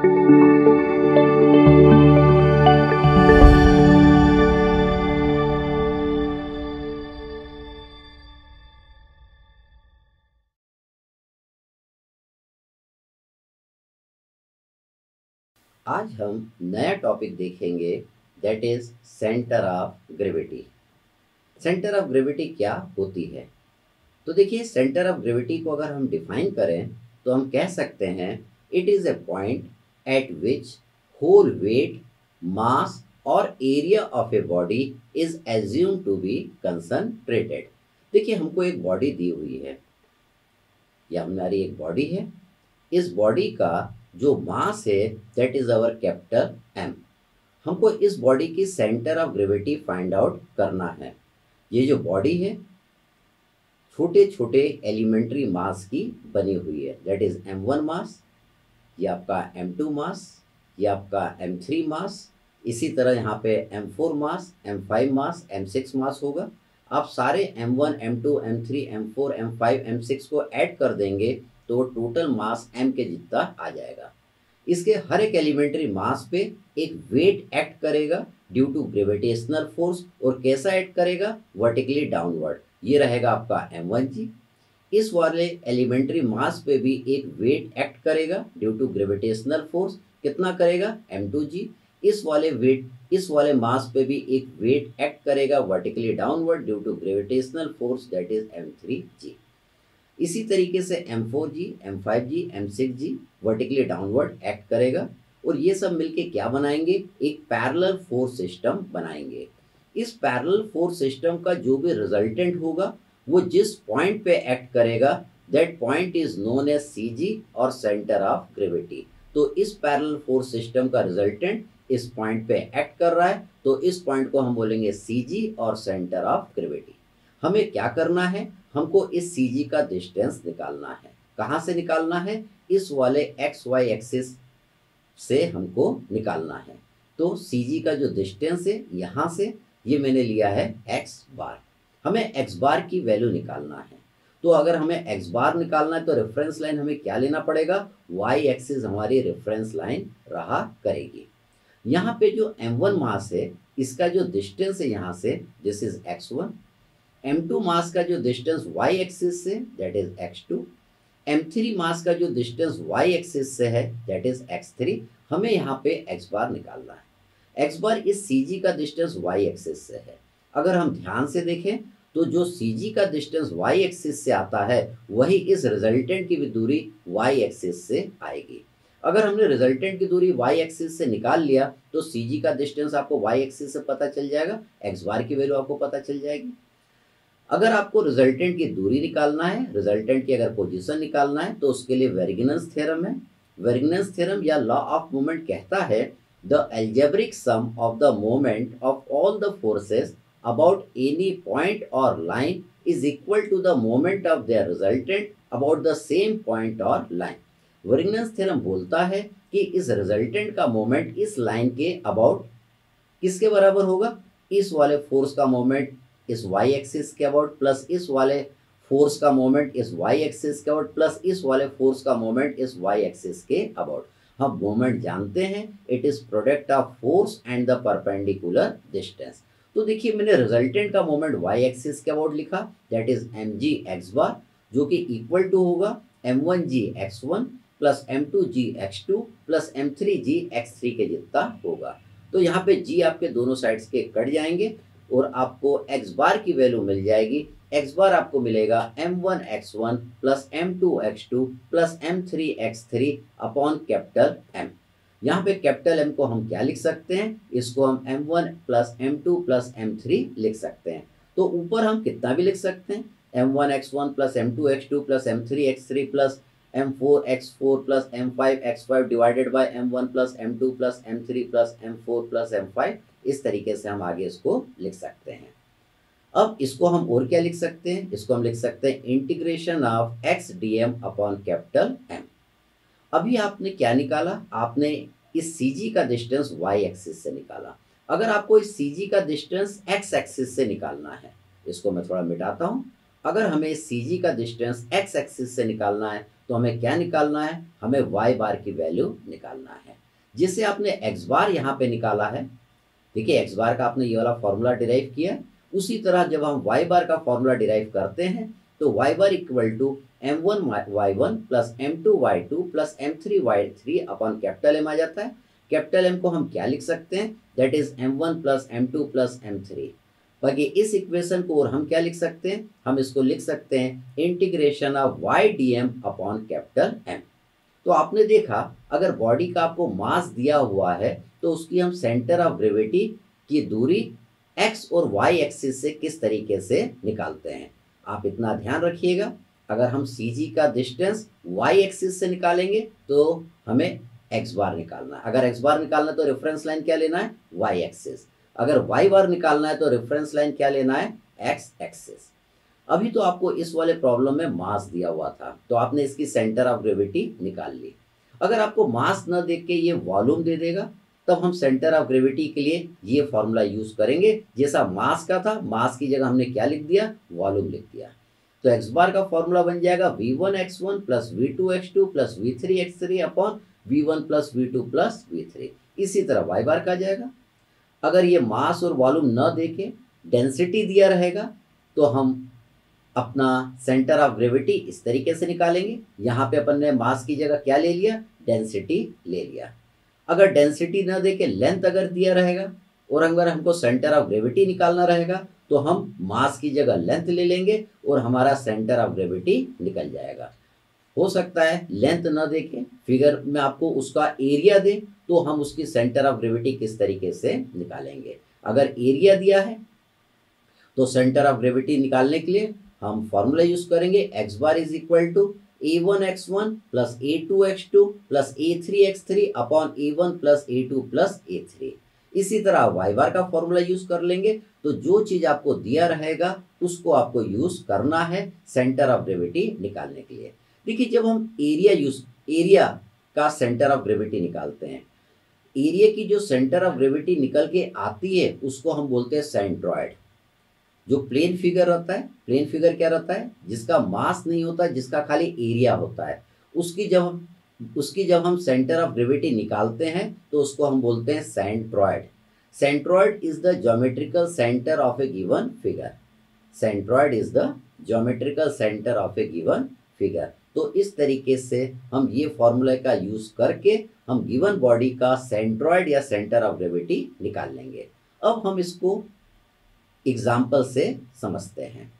आज हम नया टॉपिक देखेंगे that is centre of gravity centre of gravity क्या होती है? तो देखिए सेंटर ऑफ़ ग्रेविटी को अगर हम डिफाइन करें तो हम कह सकते हैं it is a point at which whole weight mass और area of a body is assume to be concentrated देखिए, हमको एक बॉडी दी हुई है। या हमारी एक बॉडी है। इस बॉडी का जो मास है that is our capital M हमको इस बॉडी की centre of gravity find out करना है। ये जो बॉडी है छोटे छोटे एलिमेंट्री मास की बनी हुई है। That is M one mass ये आपका एम टू मास ये आपका एम थ्री मास इसी तरह यहाँ पे M four mass M five mass M six mass होगा। आप सारे M one M two M three M four M five M six को ऐड कर देंगे तो टोटल मास एम के जितना आ जाएगा। इसके हर एक एलिमेंट्री मास पे एक वेट एक्ट करेगा ड्यू टू ग्रेविटेशनल फोर्स और कैसा एक्ट करेगा? वर्टिकली डाउनवर्ड ये रहेगा आपका एम वन जी इस वाले एलिमेंट्री मास पे भी एक वेट एक्ट करेगा ड्यू टू ग्रेविटेशनल फोर्स। कितना करेगा? एम टू जी इस वाले वेट, इस वाले मास पे भी एक वेट एक्ट करेगा vertically downward due to gravitational force, that is M three G इसी तरीके से M four G M five G M six G vertically downward act करेगा और ये सब मिलके क्या बनाएँगे? एक पैरेलल फोर्स सिस्टम बनाएँगे। इस पैरेलल फोर्स सिस्टम का जो भी रिजल्टेंट होगा वो जिस पॉइंट पे एक्ट करेगा that point is known as C G और सेंटर ऑफ़ ग्रेविटी तो इस पैरेलल फोर्स सिस्टम का रिजल्टेंट इस पॉइंट पे एक्ट कर रहा है तो इस पॉइंट को हम बोलेंगे सी जी और सेंटर ऑफ़ ग्रेविटी हमें क्या करना है? हमको इस सी जी का डिस्टेंस निकालना है। कहाँ से निकालना है? इस वाले एक्स वाई एक्सिस से हमको निकालना है। तो सी जी का जो डिस्टेंस है, यहाँ से ये मैंने लिया है एक्स बार हमें एक्स बार की वैल्यू निकालना है। तो अगर हमें एक्स बार निकालना है तो रेफरेंस लाइन हमें क्या लेना पड़ेगा? वाई एक्सिस हमारी रेफरेंस लाइन रहा करेगी। यहाँ पे जो एम वन मास है, इसका जो डिस्टेंस है यहाँ से this is X one M two mass का जो डिस्टेंस वाई एक्सिस से that is X two M three mass का जो डिस्टेंस वाई एक्सिस से है दैट इज़ एक्स थ्री हमें यहाँ पे एक्स बार निकालना है। एक्स बार इस सी जी का डिस्टेंस वाई एक्सिस से है। अगर हम ध्यान से देखें तो जो सी जी का डिस्टेंस वाई एक्सिस से आता है, वही इस रिजल्टेंट की भी दूरी वाई एक्सिस से आएगी। अगर हमने रिजल्टेंट की दूरी वाई एक्सिस से निकाल लिया तो सी जी का डिस्टेंस आपको वाई एक्सिस से पता चल जाएगा एक्स बार की वैल्यू आपको पता चल जाएगी। अगर आपको रिजल्टेंट की दूरी निकालना है रिजल्टेंट की अगर पोजीशन निकालना है तो उसके लिए वेरिगेनेंस थ्योरम है। वेरिगेनेंस थ्योरम या लॉ ऑफ़ मूवमेंट कहता है the algebraic sum of the moment of all the forces about any point और line is equal to the moment of their resultant about the same point और line Varignon's theorem बोलता है कि इस resultant का moment इस line के about किसके बराबर होगा? इस वाले फोर्स का मोमेंट इस वाई एक्सिस के अबाउट प्लस इस वाले फोर्स का मोमेंट इस वाई एक्सिस के अबाउट प्लस इस वाले फोर्स का मोमेंट इस वाई एक्सिस के अबाउट हम मोमेंट जानते हैं it is product of force and the perpendicular distance तो देखिए मैंने रिजल्टेंट का मोमेंट वाई एक्सिस के अबाउट लिखा? That is M G X bar जो कि इक्वल टू होगा M one G X one plus M two G X two plus M three G X three के जितना होगा। तो यहाँ पे जी आपके दोनों साइड्स के कट जाएँगे और आपको एक्स बार की वैल्यू मिल जाएगी। एक्स बार आपको मिलेगा M one X one plus M two X two plus M three X three upon capital M यहाँ पे कैपिटल एम को हम क्या लिख सकते हैं इसको हम M one plus M two plus M three लिख सकते हैं तो ऊपर हम कितना भी लिख सकते हैं M one X one plus M two X two plus M three X three plus M four X four plus M five X five divided by M one plus M two plus M three plus M four plus M five इस तरीके से हम आगे इसको लिख सकते हैं अब इसको हम और क्या लिख सकते हैं इसको हम लिख सकते हैं integration of X D M upon capital M अभी आपने क्या निकाला? आपने इस सी जी का डिस्टेंस वाई एक्सिस से निकाला। अगर आपको इस सी जी का डिस्टेंस एक्स एक्सिस से निकालना है, इसको मैं थोड़ा मिटाता हूँ। अगर हमें सी जी का डिस्टेंस एक्स एक्सिस से निकालना है तो हमें क्या निकालना है? हमें वाई बार की वैल्यू निकालना है। जिसे आपने एक्स बार यहाँ पे निकाला है, देखिए एक्स बार का आपने ये वाला फॉर्मूला डिराइव किया उसी तरह जब हम वाई बार का फॉर्मूला डिराइव करते हैं तो Y bar equal to M one Y one plus M two Y two plus M three Y three upon capital M आ जाता है। कैपिटल एम को हम क्या लिख सकते हैं? That is M one plus M two plus M three बाकी इस इक्वेशन को और हम क्या लिख सकते हैं? हम इसको लिख सकते हैं integration of Y D M upon capital M तो आपने देखा, अगर बॉडी का आपको मास दिया हुआ है तो उसकी हम सेंटर ऑफ़ ग्रेविटी की दूरी एक्स और वाई एक्सिस से किस तरीके से निकालते हैं? आप इतना ध्यान रखिएगा। अगर हम सी जी का डिस्टेंस वाई एक्सिस से निकालेंगे तो हमें एक्स बार निकालना है। अगर एक्स बार निकालना है तो रेफरेंस लाइन क्या लेना है? वाई एक्सिस अगर वाई बार निकालना है तो रेफरेंस लाइन क्या लेना है? एक्स एक्सिस अभी तो आपको इस वाले प्रॉब्लम में मास दिया हुआ था तो आपने इसकी सेंटर ऑफ़ ग्रेविटी निकाल ली। अगर आपको मास न देख के ये वॉल्यूम दे देगा तब हम सेंटर ऑफ़ ग्रेविटी के लिए ये फॉर्मूला यूज़ करेंगे। जैसा मास का था मास की जगह हमने क्या लिख दिया? वॉल्यूम लिख दिया। तो एक्स बार का फॉर्मूला बन जाएगा V one X one plus V two X two plus V three X three upon V one plus V two plus V three इसी तरह वाई बार का जाएगा। अगर ये मास और वॉल्यूम न देखे डेंसिटी दिया रहेगा तो हम अपना सेंटर ऑफ़ ग्रेविटी इस तरीके से निकालेंगे। यहाँ पे अपन ने मास की जगह क्या ले लिया? डेंसिटी ले लिया। अगर डेंसिटी न देके लेंथ अगर दिया रहेगा, और अगर हमको सेंटर ऑफ़ ग्रेविटी निकालना रहेगा तो हम मास की जगह लेंथ ले लेंगे और हमारा सेंटर ऑफ़ ग्रेविटी निकल जाएगा। हो सकता है लेंथ न देखें फिगर में आपको उसका एरिया दे तो हम उसकी सेंटर ऑफ़ ग्रेविटी किस तरीके से निकालेंगे। अगर एरिया दिया है तो सेंटर ऑफ़ ग्रेविटी निकालने के लिए हम फॉर्मूला यूज़ करेंगे X bar is equal to A one X one plus A two X two plus A three X three upon A one plus A two plus A three इसी तरह Y बार का formula use कर लेंगे। तो जो चीज़ आपको दिया रहेगा, उसको आपको यूज़ करना है सेंटर ऑफ़ ग्रेविटी निकालने के लिए। देखिए, जब हम एरिया यूज़ एरिया का सेंटर ऑफ़ ग्रेविटी निकालते हैं एरिया की जो सेंटर ऑफ़ ग्रेविटी निकल के आती है, उसको हम बोलते हैं सेंट्रॉयड जो प्लेन फिगर रहता है प्लेन फिगर क्या रहता है? जिसका मास नहीं होता, जिसका खाली एरिया होता है। उसकी जब उसकी जब हम सेंटर ऑफ़ ग्रेविटी निकालते हैं तो उसको हम बोलते हैं centroid centroid is the geometrical centre of a given figure centroid is the geometrical centre of a given figure तो इस तरीके से हम ये फॉर्मूले का यूज़ करके हम गिवन बॉडी का सेंट्रॉयड या सेंटर ऑफ़ ग्रेविटी निकाल लेंगे। अब हम इसको एग्ज़ाम्पल से समझते हैं।